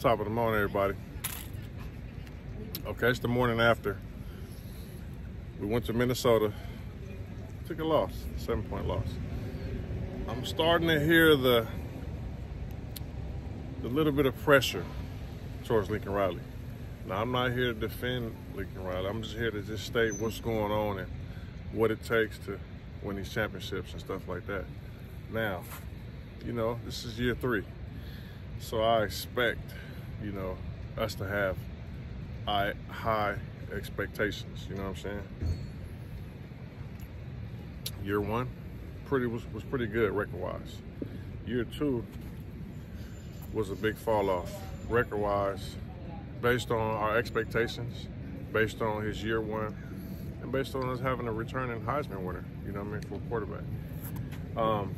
Top of the morning, everybody. Okay, it's the morning after. We went to Minnesota, took a loss, seven point loss. I'm starting to hear the the little bit of pressure towards Lincoln Riley. Now, I'm not here to defend Lincoln Riley. I'm just here to just state what's going on and what it takes to win these championships and stuff like that. Now, you know, this is year three. So I expect, you know, us to have high expectations. You know what I'm saying? Year one, pretty was, was pretty good record-wise. Year two was a big fall off record-wise, based on our expectations, based on his year one, and based on us having a returning Heisman winner. You know what I mean for a quarterback. Um,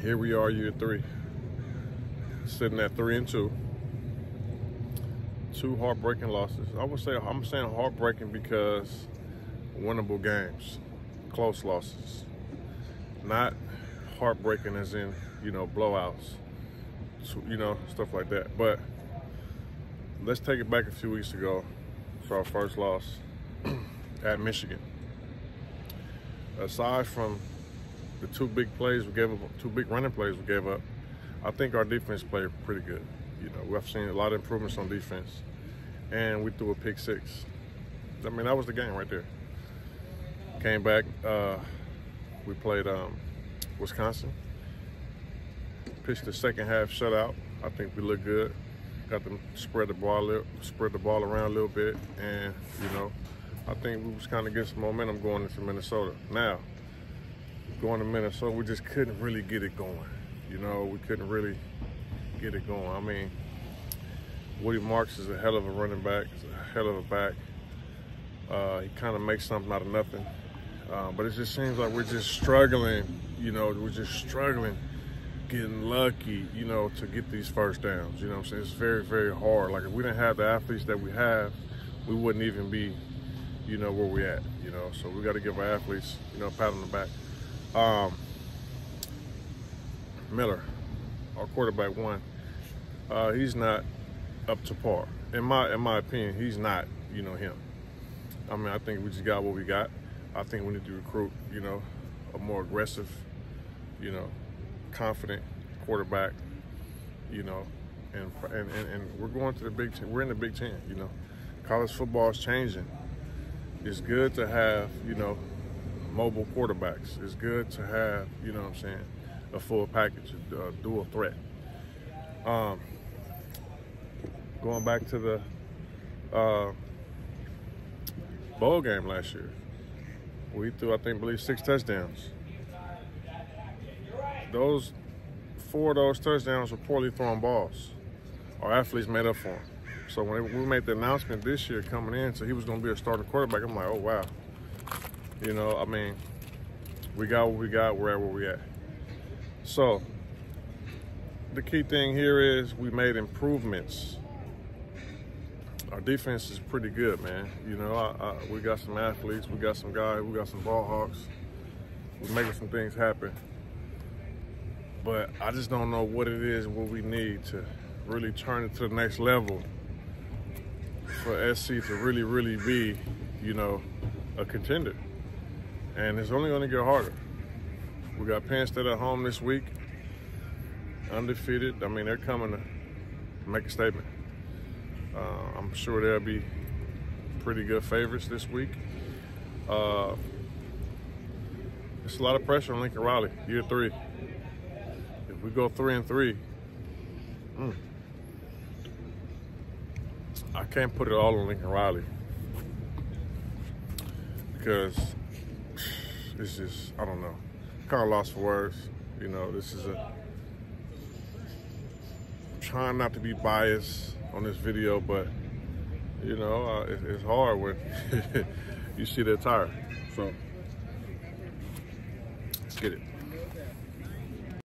here we are, year three, sitting at three and two. Two heartbreaking losses. I would say I'm saying heartbreaking because winnable games, close losses, not heartbreaking as in you know blowouts, you know stuff like that. But let's take it back a few weeks ago for our first loss at Michigan. Aside from the two big plays we gave up, two big running plays we gave up, I think our defense played pretty good. You know, we've seen a lot of improvements on defense, and we threw a pick six. I mean, that was the game right there. Came back, uh, we played um, Wisconsin. Pitched the second half shutout. I think we looked good. Got them spread the ball, spread the ball around a little bit, and you know, I think we was kind of getting some momentum going into Minnesota. Now, going to Minnesota, we just couldn't really get it going. You know, we couldn't really get it going. I mean, Woody Marks is a hell of a running back, He's a hell of a back. Uh, he kind of makes something out of nothing. Uh, but it just seems like we're just struggling, you know, we're just struggling getting lucky, you know, to get these first downs. You know I'm saying? It's very, very hard. Like if we didn't have the athletes that we have, we wouldn't even be, you know, where we at, you know. So we got to give our athletes, you know, a pat on the back. Um, Miller, our quarterback one, uh, he's not up to par. In my in my opinion, he's not, you know, him. I mean, I think we just got what we got. I think we need to recruit, you know, a more aggressive, you know, confident quarterback, you know, and and, and, and we're going to the Big Ten. We're in the Big Ten, you know. College football is changing. It's good to have, you know, mobile quarterbacks. It's good to have, you know what I'm saying, a full package, a dual threat. Um, going back to the uh, bowl game last year, we threw, I think, believe six touchdowns. Those four of those touchdowns were poorly thrown balls. Our athletes made up for them. So when we made the announcement this year coming in, so he was going to be a starting quarterback, I'm like, oh wow. You know, I mean, we got what we got. We're at where we at. So the key thing here is we made improvements. Our defense is pretty good, man. You know, I, I, we got some athletes, we got some guys, we got some ball hawks. We're making some things happen. But I just don't know what it is, what we need to really turn it to the next level for SC to really, really be, you know, a contender. And it's only going to get harder. We got Penn State at home this week, undefeated. I mean, they're coming to make a statement. Uh, I'm sure they'll be pretty good favorites this week. Uh, it's a lot of pressure on Lincoln Riley, year three If we go three and three, mm, I can't put it all on Lincoln Riley because it's just I don't know, kind of lost for words. You know, this is a I'm trying not to be biased on this video, but you know, uh, it, it's hard when you see that tire. So let's get it.